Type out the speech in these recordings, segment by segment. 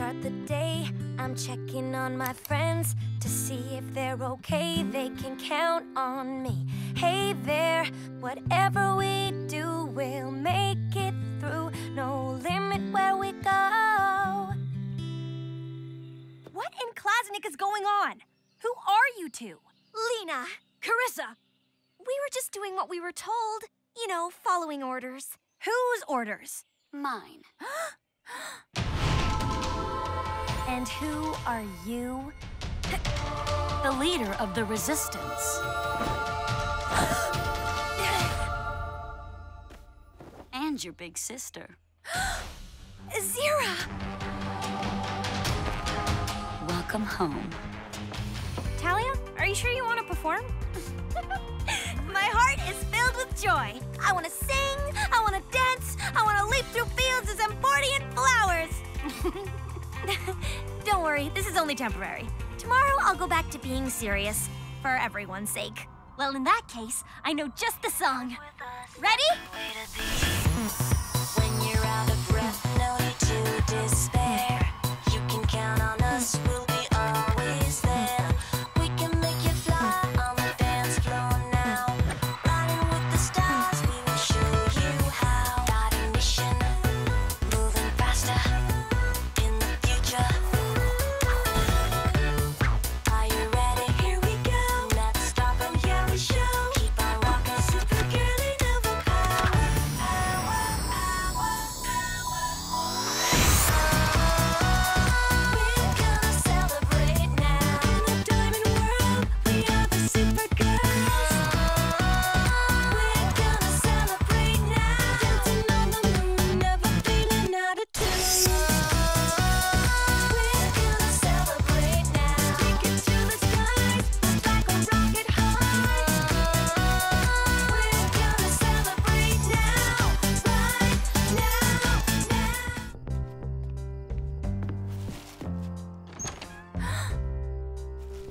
start the day, I'm checking on my friends to see if they're okay. They can count on me. Hey there, whatever we do, we'll make it through. No limit where we go. What in Klasnik is going on? Who are you two? Lena, Carissa, we were just doing what we were told. You know, following orders. whose orders? Mine. And who are you? The leader of the resistance. and your big sister. Zira! Welcome home. Talia, are you sure you want to perform? My heart is filled with joy. I want to sing, I want to dance, I want to leap through fields as Emportian flowers. Don't worry, this is only temporary. Tomorrow I'll go back to being serious, for everyone's sake. Well, in that case, I know just the song. Ready?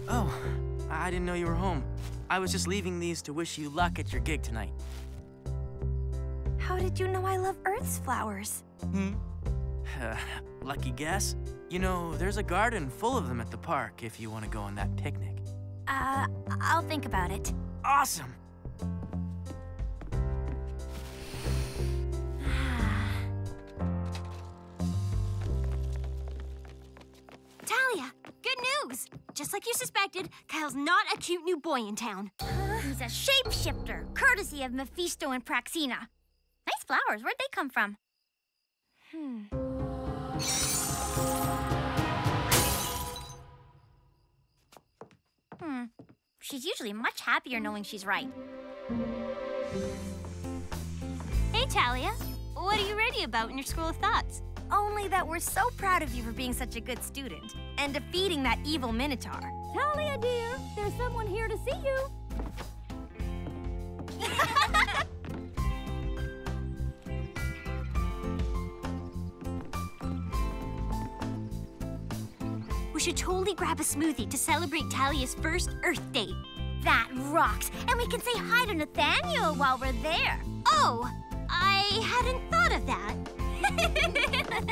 Oh, I didn't know you were home. I was just leaving these to wish you luck at your gig tonight. How did you know I love Earth's flowers? Hmm? Lucky guess? You know, there's a garden full of them at the park if you want to go on that picnic. Uh, I'll think about it. Awesome! Just like you suspected, Kyle's not a cute new boy in town. He's a shapeshifter, courtesy of Mephisto and Praxina. Nice flowers. Where'd they come from? Hmm. Hmm. She's usually much happier knowing she's right. Hey, Talia. What are you ready about in your school of thoughts? Only that we're so proud of you for being such a good student and defeating that evil Minotaur. Talia, dear, there's someone here to see you. we should totally grab a smoothie to celebrate Talia's first Earth date. That rocks! And we can say hi to Nathaniel while we're there. Oh, I hadn't thought of that.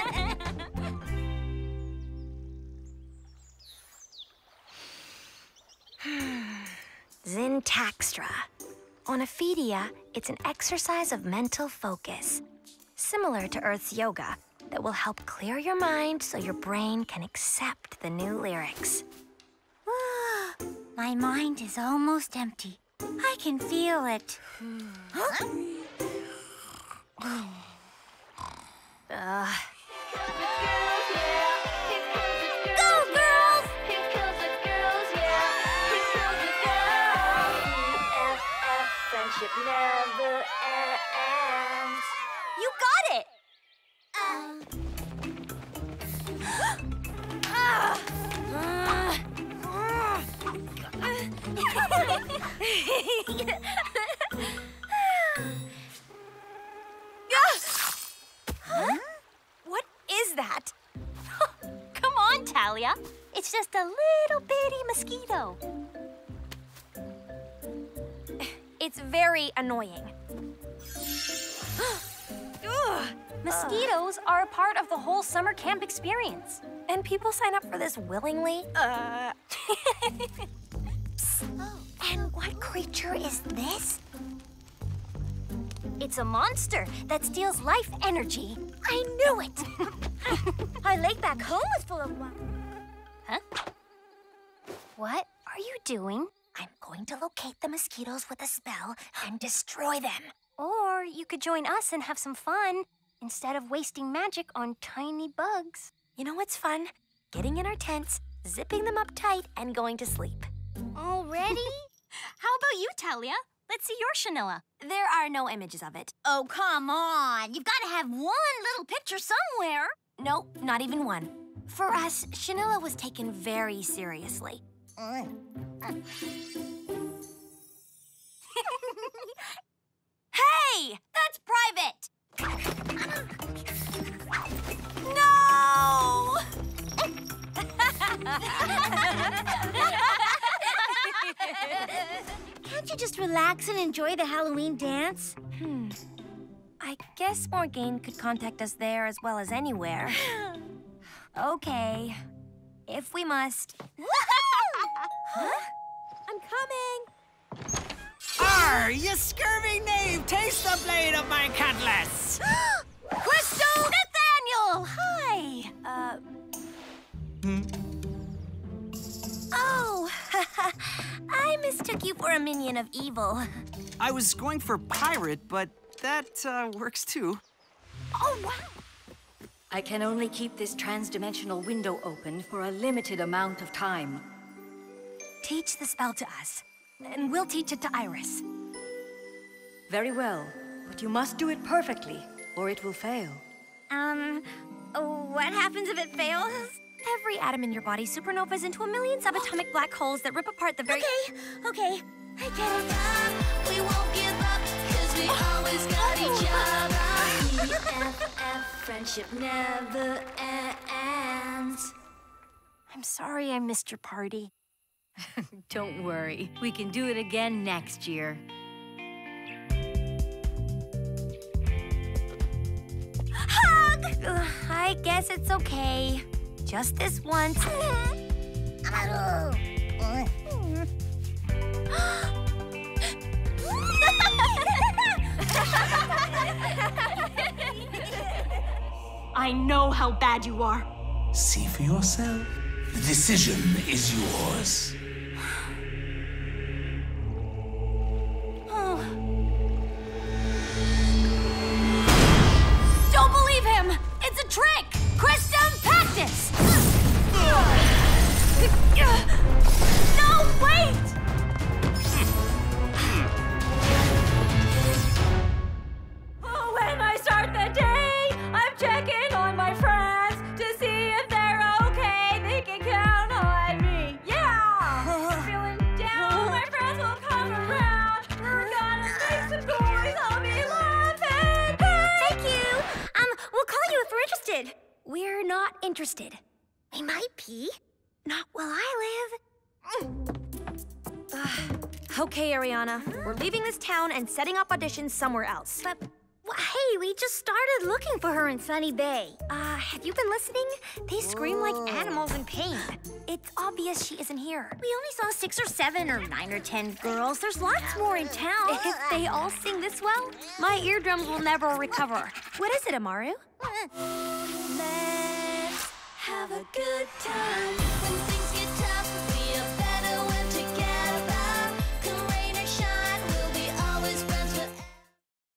Zintaxtra. On Ephedia, it's an exercise of mental focus, similar to Earth's yoga, that will help clear your mind so your brain can accept the new lyrics. Ah, my mind is almost empty. I can feel it. Hmm. Ugh. Go, What is that? Come on, Talia. It's just a little bitty mosquito. It's very annoying. Mosquitoes are a part of the whole summer camp experience. And people sign up for this willingly? Uh. And what creature is this? It's a monster that steals life energy. I knew it! Our lake back home is full of water. Huh? What are you doing? I'm going to locate the mosquitoes with a spell and destroy them. Or you could join us and have some fun instead of wasting magic on tiny bugs. You know what's fun? Getting in our tents, zipping them up tight, and going to sleep. Already? How about you, Talia? Let's see your Chanilla. There are no images of it. Oh, come on. You've got to have one little picture somewhere. Nope, not even one. For us, Chanilla was taken very seriously. Hey! That's private! No! Can't you just relax and enjoy the Halloween dance? Hmm. I guess Morgaine could contact us there as well as anywhere. okay. If we must. huh? I'm coming. Arr, you scurvy knave! Taste the blade of my cutlass! Crystal Nathaniel! Hi! Uh. Oh, mistook you for a minion of evil. I was going for pirate, but that uh, works too. Oh, wow. I can only keep this transdimensional window open for a limited amount of time. Teach the spell to us, and we'll teach it to Iris. Very well, but you must do it perfectly, or it will fail. Um, what happens if it fails? Every atom in your body supernovas into a million subatomic black holes that rip apart the very. Okay, okay. I get it. We won't give up, cause we oh. always got each other. BFF, friendship never ends. I'm sorry I missed your party. Don't worry, we can do it again next year. Hug! Ugh, I guess it's okay. Just this once. I know how bad you are. See for yourself. The decision is yours. Pactus! Interested. We might be. Not while I live. Ugh. okay, Auriana. We're leaving this town and setting up auditions somewhere else. But, w- hey, we just started looking for her in Sunny Bay. Uh, have you been listening? They scream like animals in pain. It's obvious she isn't here. We only saw six or seven or nine or ten girls. There's lots more in town. If they all sing this well, my eardrums will never recover. What is it, Amaru? have a good time.